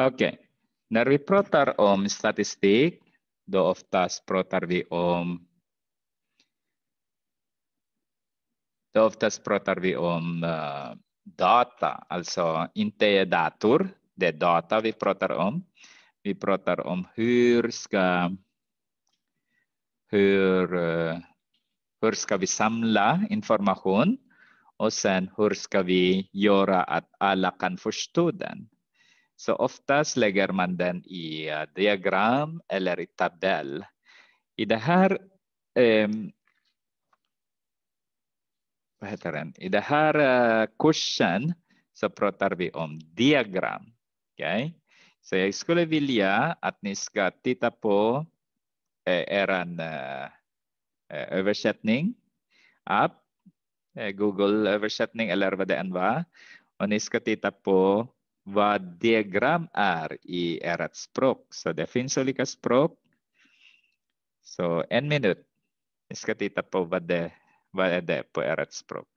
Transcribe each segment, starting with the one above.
Okej, när vi pratar om statistik, då oftast pratar vi om då oftast pratar vi om uh, data, alltså inte dator, det är data vi pratar om. Vi pratar om hur ska hur, uh, hur ska vi samla information. Och sen hur ska vi göra att alla kan förstå den. Så oftast lägger man den i eh, diagram eller i tabell. I det här eh, vad heter den? I den här uh, kursen så pratar vi om diagram. Okay? Så jag skulle vilja att ni ska titta på eh, er eh, eh, översättning app, Google översättning eller vad det än var. Och ni ska titta på vad diagram är i ert språk. Så det finns olika språk. Så en minut. Ni ska titta på vad det, vad är det på ert språk.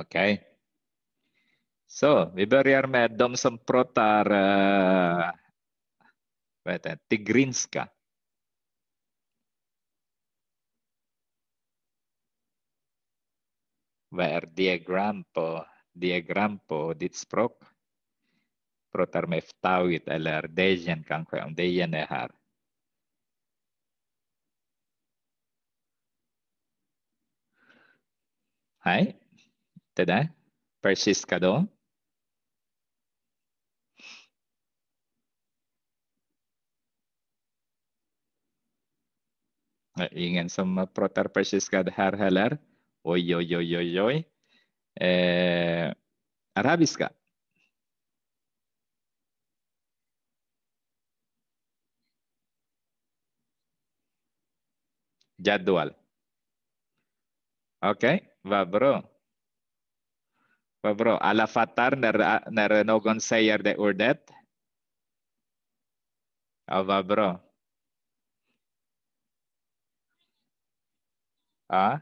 Okej. Okay. Så vi börjar med de som pratar uh, vad heter det, tigrinska. Vad är diagram på, diagram på ditt språk? Pratar med ftawit eller dejen kanske, om dejen är här. Hej. Det. Persiska då. Ingen som pratar persiska här heller. Oj, oj, oj, oj, oj. Eh, arabiska. Jadwal. Okej, okay, vad bra. Vad bra. Alla fattar när, när någon säger det ordet? Ja, vad bra. Ja.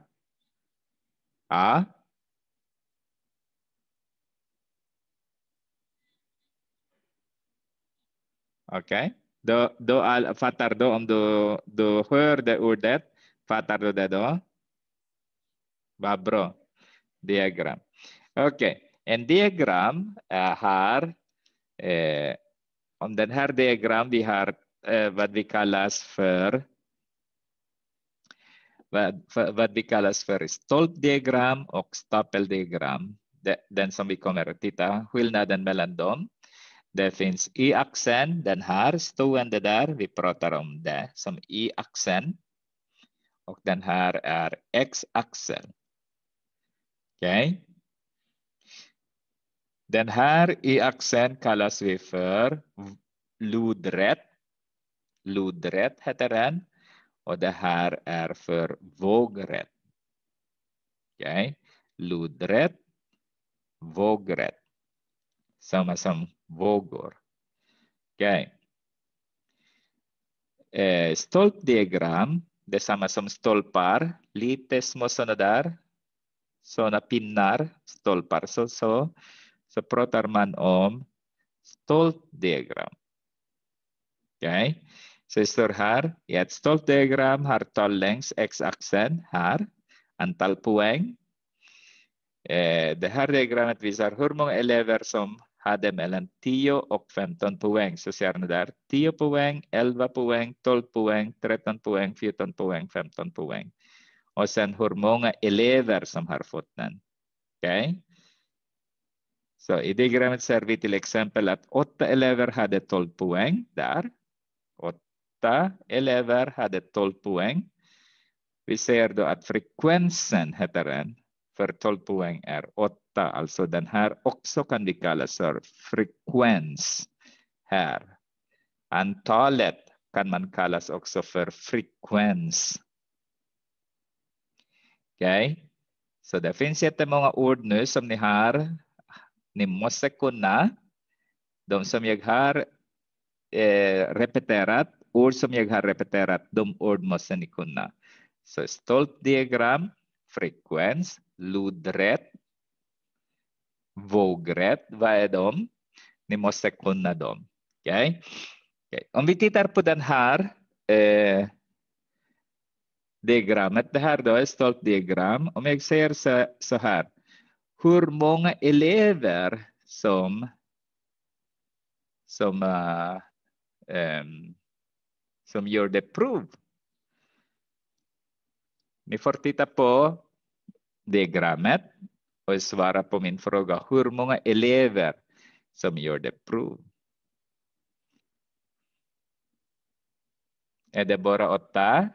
Ja. Okej. Okay. Då, då all, fattar du om du, du hör det ordet? Fattar du det då? Vad bra. Diagram. Okej, okay. en diagram är här. Eh, om den här diagram vi har eh, vad vi kallas för vad, för, vad vi kallas för stolpdiagram och stapeldiagram. Den som vi kommer att titta skillnaden mellan dem. Det finns y-axeln, den här stående där, vi pratar om det som y-axeln. Och den här är x-axeln. Okej. Okay. Den här i axeln kallas vi för lodrätt. Lodrätt heter den. Och det här är för vågrätt. Okay. Lodrätt, vågrätt. Samma som vågor. Okay. Eh, stolpdiagram, samma som stolpar. Lite små sådana där. Sådana pinnar, stolpar. Så, så så pratar man om stolt diagram. okay. så det står här i ett stolt diagram, har tal längs x-axeln här, antal poäng. Eh, det här diagrammet visar hur många elever som hade mellan 10 och 15 poäng. Så ser ni där 10 poäng, 11 poäng, 12 poäng, 13 poäng, 14 poäng, 15 poäng. Och sen hur många elever som har fått den. Okej. Okay? Så i diagrammet ser vi till exempel att åtta elever hade 12 poäng där. åtta elever hade 12 poäng. Vi ser då att frekvensen heter den för 12 poäng är 8. Alltså den här också kan vi kalla för frekvens här. Antalet kan man kallas också för frekvens. Okej, okay? så det finns jättemånga ord nu som ni har. Ni måste kunna. De som jag har eh, repeterat, ord som jag har repeterat, de ord måste ni kunna. Så stolpdiagram, frekvens, lodrätt, vågrätt. Vad är de? Ni måste kunna dem. Okay? okay. Om vi tittar på den här eh, diagrammet. Det här då är stolpdiagram. Om jag säger så, så här. Hur många elever som som, uh, um, som gjorde prov. Ni får titta på diagrammet och svara på min fråga. Hur många elever som gjorde prov? Är det bara åtta?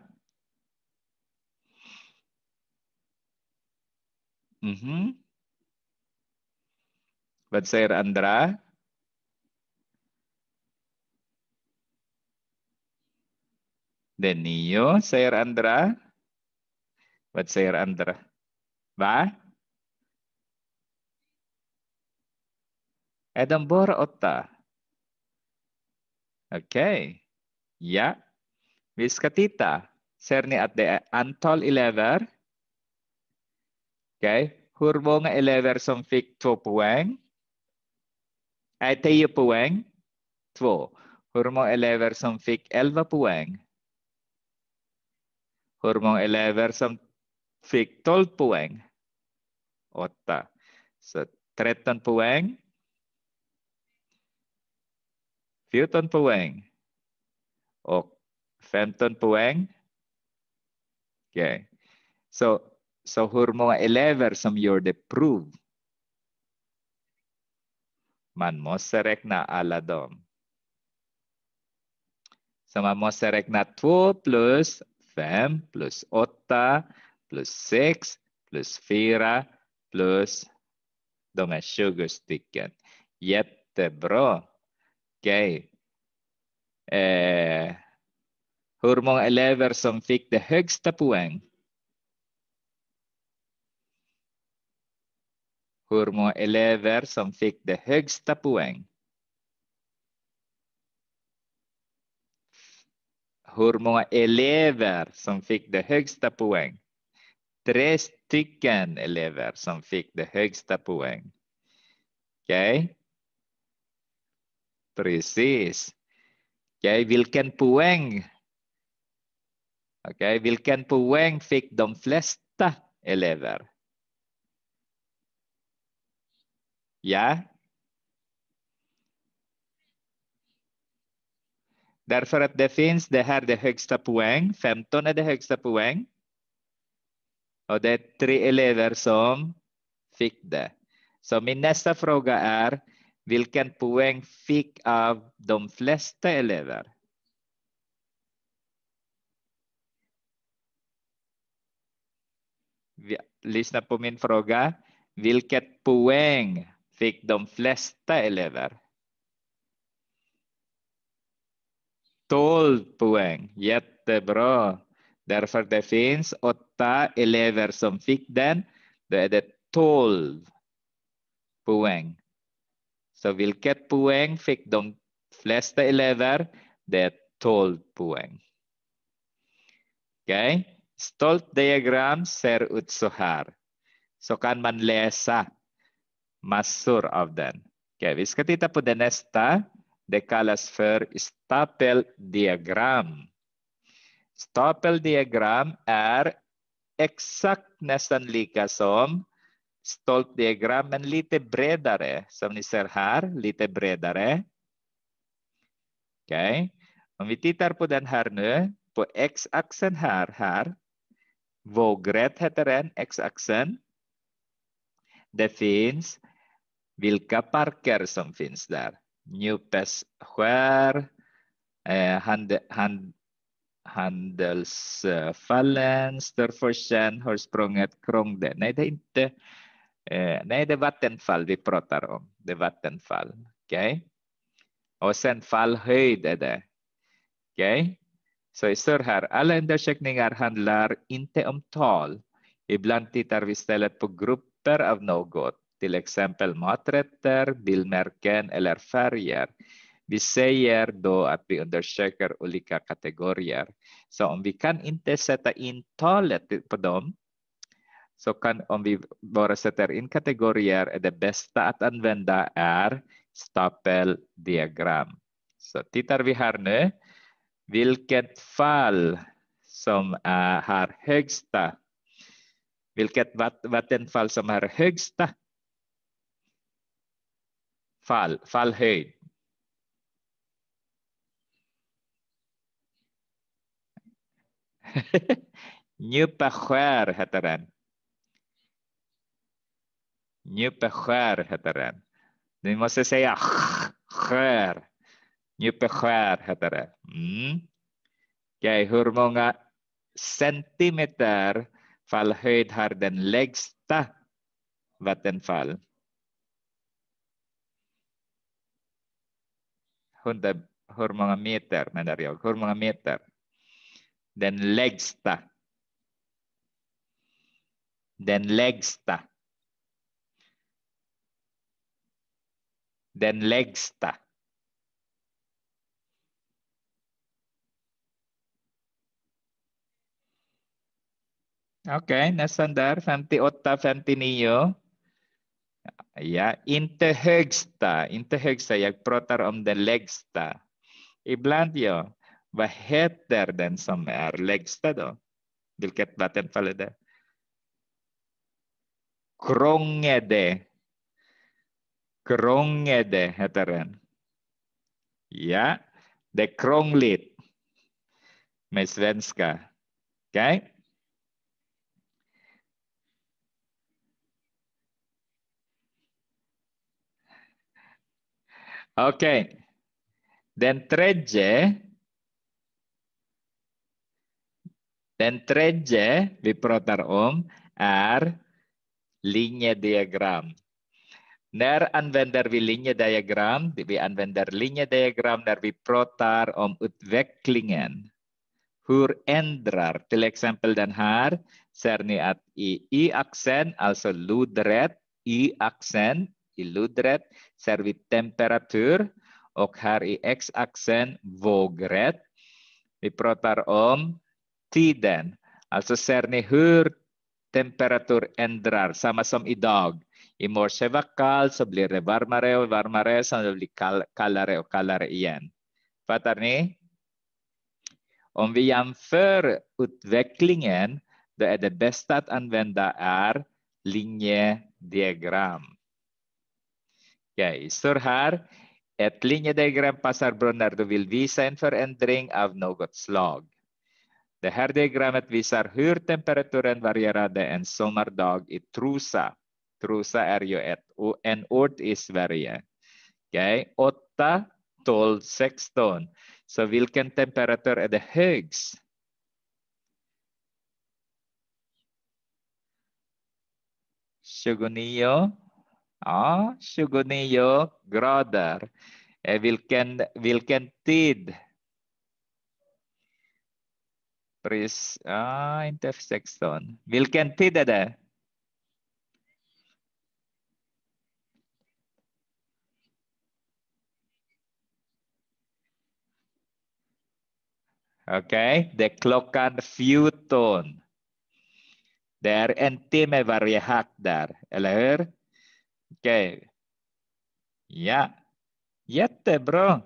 Mm -hmm. Vad säger andra? Det är nio, säger andra. Vad säger andra? Va? Är de bara åtta? Okej. Okay. Ja. Vi ska titta. Ser ni att det är antal elever? Okej. Okay. Hur många elever som fick två poäng? Nej, tio poäng. Två. Hur många elever som fick elva poäng? Hur många elever som fick 12 poäng? 8. Så 13 poäng. 14 poäng. Och 15 poäng. Okej. Okay. Så, så hur många elever som gjorde prov? Man moserek na aladom. Sama moserek na 2 plus 5 plus 8 plus 6 plus 4 plus de är 20 stycken. Jättebra. Okej. Okay. Eh, hur många elever som fick det högsta poäng? Hur många elever som fick det högsta poäng? hur många elever som fick det högsta poäng. Tre stycken elever som fick det högsta poäng. Okej? Okay? Precis. Okej, okay, vilken poäng? Okej, okay, vilken poäng fick de flesta elever? Ja, Därför att det finns det här det högsta poäng. 15 är det högsta poäng. Och det är tre elever som fick det. Så min nästa fråga är vilken poäng fick av de flesta elever? Lyssna på min fråga. Vilket poäng fick de flesta elever? 12 poäng. Jättebra. Därför det finns åtta elever som fick den. Då är det 12 poäng. Så vilket poäng fick de flesta elever? Det är 12 poäng. Okej? Okay? Stolt diagram ser ut så här. Så kan man läsa massor av den. Okay, vi ska titta på det nästa. Det kallas för stapeldiagram. Stapeldiagram är exakt nästan lika som stolpdiagram, men lite bredare. Som ni ser här, lite bredare. Okej, okay. om vi tittar på den här nu, på x-axeln här, här. Vågrätt heter den, x-axeln. Det finns vilka parker som finns där. Njupes skär, eh, hand, hand, handelsfallen, Störforsen Hörsprånget, Krångde. Nej, det är inte eh, nej, det är vattenfall vi pratar om. Det är vattenfall. Okay? Och sen fallhöjd är det. Okay? Så det står här, alla undersökningar handlar inte om tal. Ibland tittar vi istället på grupper av något, till exempel maträtter, bilmärken eller färger. Vi säger då att vi undersöker olika kategorier. Så om vi kan inte sätta in talet på dem, så kan om vi bara sätter in kategorier, är det bästa att använda är stapeldiagram. Så tittar vi här nu, vilket fall som är, har högsta, vilket vattenfall som har högsta fall, fallhöjd. Njupeskär heter den. Njupeskär heter den. Ni måste säga skär. Njupeskär heter det. Mm. Okay, hur många centimeter fallhöjd har den lägsta vattenfall? 100, hur många meter menar jag? Hur många meter? Den lägsta. Den lägsta. Den lägsta. Okej, okay, nästan där. 58, 59. Ja, inte högsta, inte högsta. Jag pratar om den lägsta. Ibland ja. Vad heter den som är lägsta då? Vilket vattenfall är det? Krångede. Krångede heter den. Ja, det är krångligt med svenska. Okej? Okay? Okej. Okay. Den tredje Den tredje vi pratar om är linjediagram. När använder vi linjediagram? Vi använder linjediagram när vi pratar om utvecklingen. Hur ändrar till exempel den här? Ser ni att i y-axeln, alltså lodrätt, y-axeln i luddret ser vi temperatur och här i x-axeln vågrätt. Vi pratar om tiden. Alltså ser ni hur temperatur ändrar, samma som idag. I morse var kallt så blir det varmare och varmare så det blir kall, kallare och kallare igen. Fattar ni? Om vi jämför utvecklingen, då är det bästa att använda är linjediagram. Okej, står här. Ett linjediagram passar bra när du vill visa en förändring av något slag. Det här diagrammet visar hur temperaturen varierade en sommardag i Trosa. Trosa är ju ett, en ort i Sverige. Okay. 8, 12, 16. Så vilken temperatur är det högst? Tjugonio. Ja, 29 grader. Eh, vilken, vilken tid? Pris, ah, inte F16. Vilken tid är det? Okej, okay. det är klockan 14. Det är en timme varje hack där, eller hur? Okej. Okay. Ja, jättebra.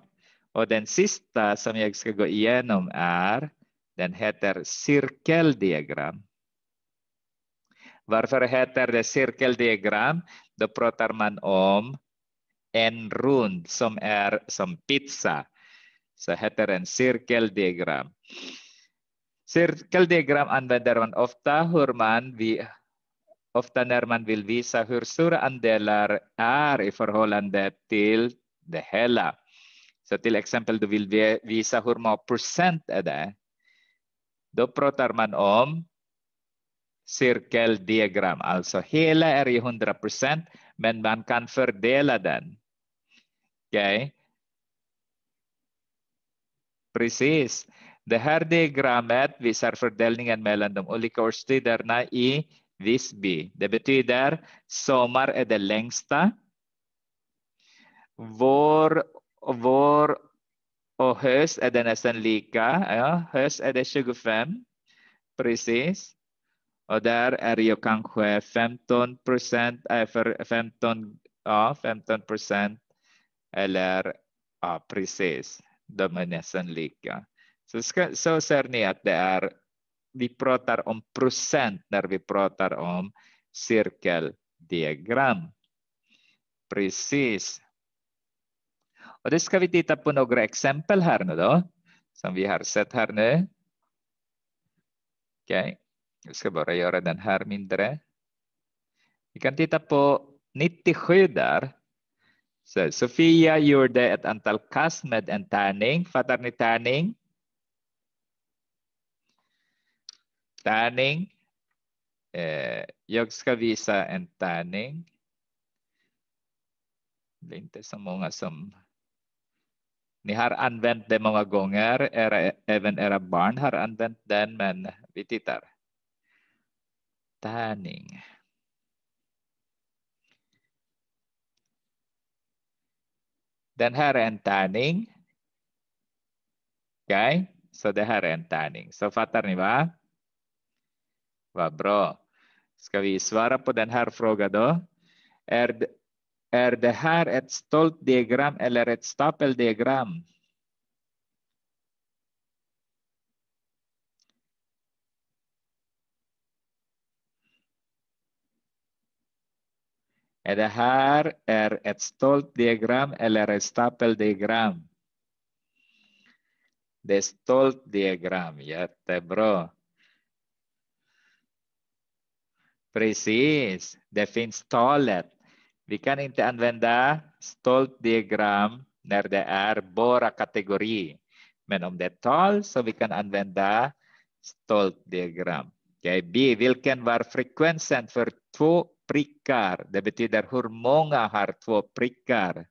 Och den sista som jag ska gå igenom är, den heter cirkeldiagram. Varför heter det cirkeldiagram? Då pratar man om en rund som är som pizza. Så heter den cirkeldiagram. Cirkeldiagram använder man ofta hur man vi ofta när man vill visa hur stora andelar är i förhållande till det hela. Så till exempel du vill visa hur många procent är det. Då pratar man om cirkeldiagram. Alltså hela är ju 100 procent, men man kan fördela den. Okay? Precis. Det här diagrammet visar fördelningen mellan de olika årstiderna i Visby. Det betyder sommar är det längsta. Vår, vår och höst är det nästan lika. Ja, höst är det 25. Precis. Och där är ju kanske 15 procent, eh, för 15, ja, 15 procent eller ja, precis. De är nästan lika. Så, ska, så ser ni att det är, vi pratar om procent när vi pratar om cirkeldiagram. Precis. Och det ska vi titta på några exempel här nu då, som vi har sett här nu. Okej, okay. jag ska bara göra den här mindre. Vi kan titta på 97 där. Så Sofia gjorde ett antal kast med en tärning. Fattar ni tärning? Tärning. Eh, jag ska visa en tärning. Det är inte så många som ni har använt det många gånger, era, även era barn har använt den, men vi tittar. Tärning. Den här är en tärning. Okej, okay? så det här är en tärning. Så fattar ni va? Vad bra. Ska vi svara på den här frågan då? Är det, är det här ett stolt diagram eller ett stapeldiagram? Är det här är ett stolt diagram eller ett stapeldiagram? Det är stolt diagram, jättebra. Precis, det finns talet. Vi kan inte använda stolt diagram när det är bara kategori. Men om det är tal så vi kan använda stolt diagram. Okay. B. Vilken var frekvensen för två prickar? Det betyder hur många har två prickar?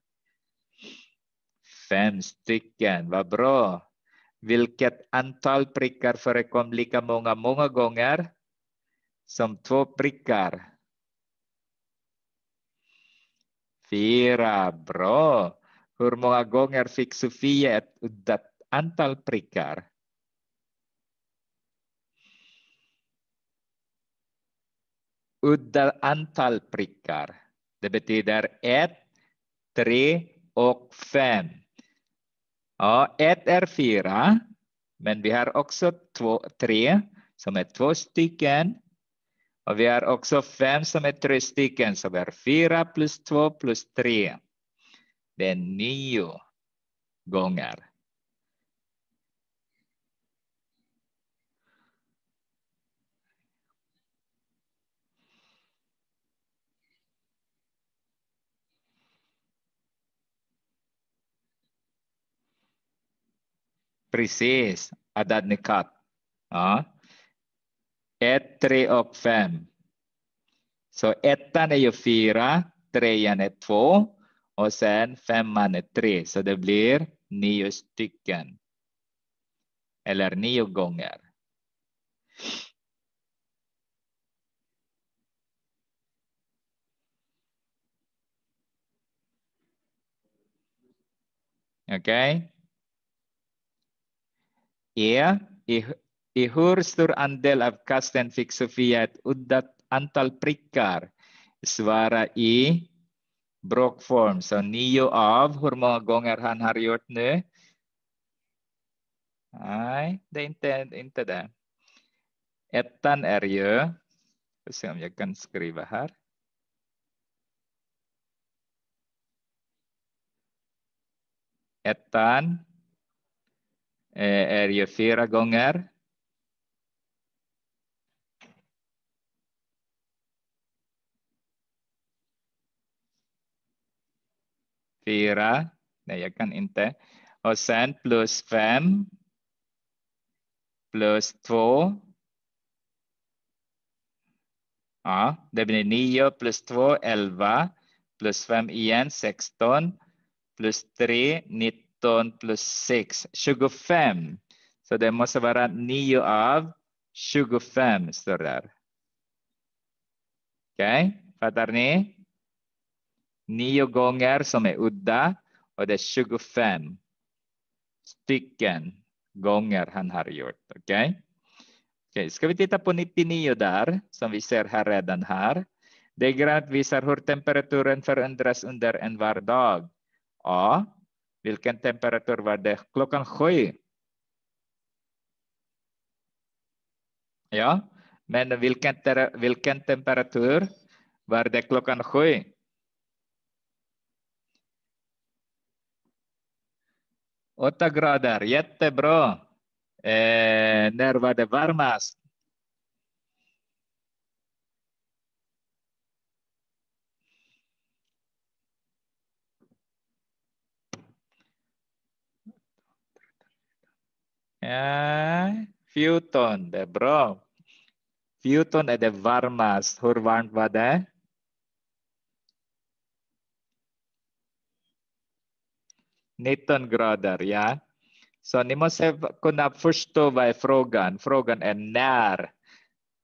Fem stycken, vad bra. Vilket antal prickar förekom lika många många gånger som två prickar? Fyra, bra. Hur många gånger fick Sofia ett udda antal prickar? Udda antal prickar. Det betyder ett, tre och fem. Ja, ett är fyra, men vi har också två, tre som är två stycken och vi har också fem som är tre stycken, så vi har fyra plus två plus tre. Det är nio gånger. Precis, adad nikat. Ja. 1, 3 och 5. Så ettan är ju 4, trean är 2 och sen femman är 3. Så det blir 9 stycken. Eller 9 gånger. Okej? Okay? E i i hur stor andel av kasten fick Sofia ett udda antal prickar? Svara i bråkform. Så nio av, hur många gånger han har gjort nu? Nej, det är inte, inte det. Ettan är ju, vi se om jag kan skriva här. Ettan eh, är ju fyra gånger. Fyra. Nej, jag kan inte. Och sen plus fem. plus två. Ja, det blir nio plus 2, 11. Plus fem igen, 16. Plus 3, 19 plus 6, 25. Så det måste vara nio av 25 står där. Okej, okay? fattar ni? Nio gånger som är udda och det är 25 stycken gånger han har gjort. Okej? Okay? okay? Ska vi titta på 99 där som vi ser här redan här. Diagrammet visar hur temperaturen förändras under en vardag. A. Vilken temperatur var det klockan sju? Ja, men vilken, vilken temperatur var det klockan sju? 8 grader, jättebra. Eh, när var det varmast? Eh, ja, 14, det är bra. 14 är det varmast. Hur varmt var det? Nitton grader, ja. Så ni måste kunna förstå vad är frågan. Frågan är när.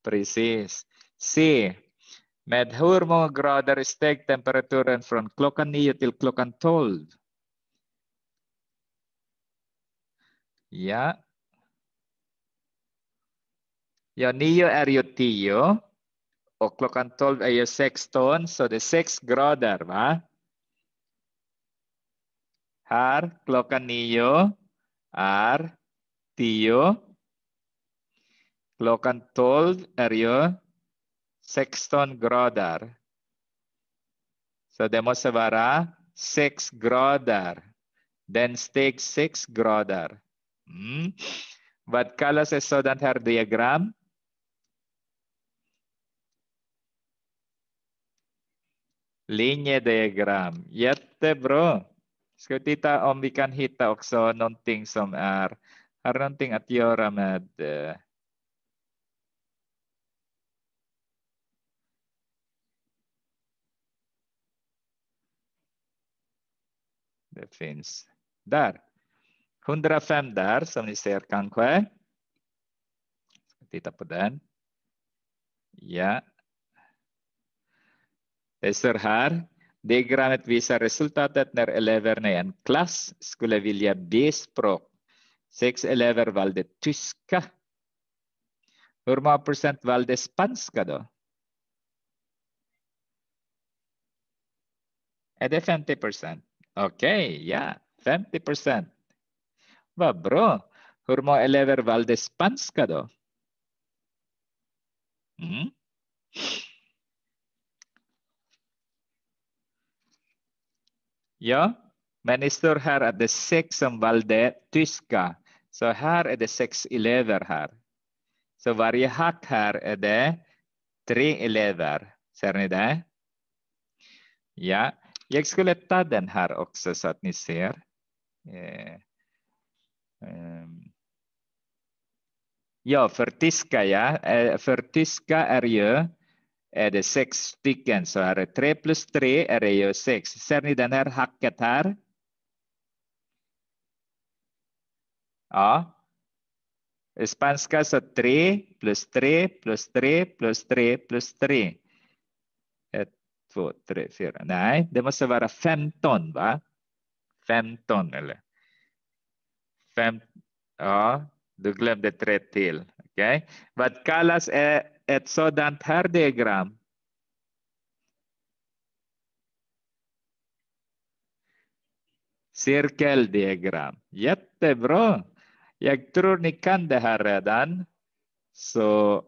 Precis. C. Med hur många grader steg temperaturen från klockan 9 till klockan 12? Ja. Ja, 9 är ju 10 och klockan 12 är ju 16 så det är 6 grader va? Här klockan 9 är 10. Klockan 12 är ju 16 grader. Så det måste vara 6 grader. Den steg 6 grader. Mm. Vad kallas ett sådant här diagram? Linjediagram. Jättebra. Ska vi titta om vi kan hitta också någonting som är, har någonting att göra med eh? Det finns där. 105 där som ni ser kanske. Titta på den. Ja. Det står här. Diagrammet visar resultatet när eleverna i en klass skulle vilja B-språk. Sex elever valde tyska. Hur många procent valde spanska då? Är det 50 procent? Okej, okay, ja, 50 procent. Vad bra. Hur många elever valde spanska då? Mm. Ja, men det står här att det är sex som valde tyska. Så här är det sex elever här. Så varje hack här är det tre elever. Ser ni det? Ja, jag skulle ta den här också så att ni ser. Eh, ehm. Ja, för tyska, ja. Eh, för tyska är ju är det sex stycken så är det tre plus tre är det ju sex. Ser ni den här hacket här? Ja. I spanska så tre plus tre plus tre plus tre plus tre. Ett, två, tre, fyra. Nej, det måste vara femton va? Femton eller? Fem, ja, du glömde tre till. Okej. Okay. Vad kallas eh, ett sådant här diagram? Cirkeldiagram. Jättebra. Jag tror ni kan det här redan. Så